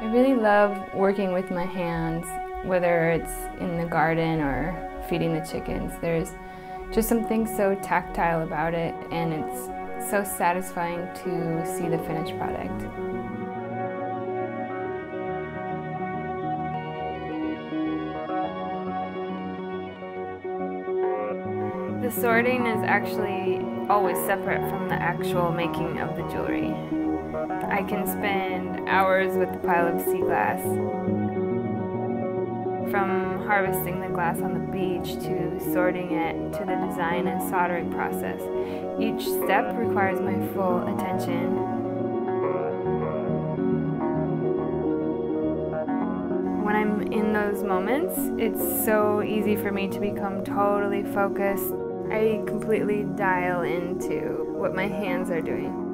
I really love working with my hands, whether it's in the garden or feeding the chickens. There's just something so tactile about it, and it's so satisfying to see the finished product. The sorting is actually always separate from the actual making of the jewelry. I can spend hours with a pile of sea glass. From harvesting the glass on the beach to sorting it to the design and soldering process. Each step requires my full attention. When I'm in those moments, it's so easy for me to become totally focused I completely dial into what my hands are doing.